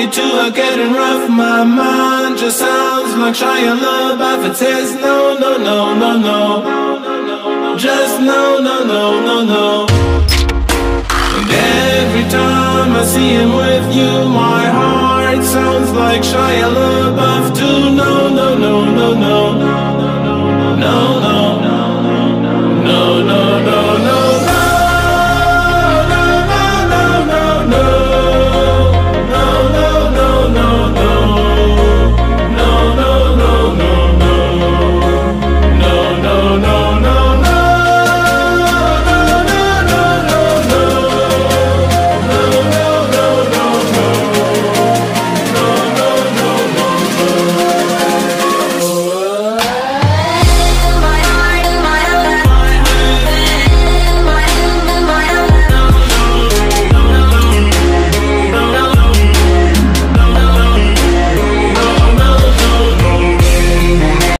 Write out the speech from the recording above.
you two are getting rough. My mind just sounds like trying love. I've a. No, no, no, no, no. Just no, no, no, no, no. And every time I see him with you, my heart sounds like Shia LaBeouf. Do no, no, no.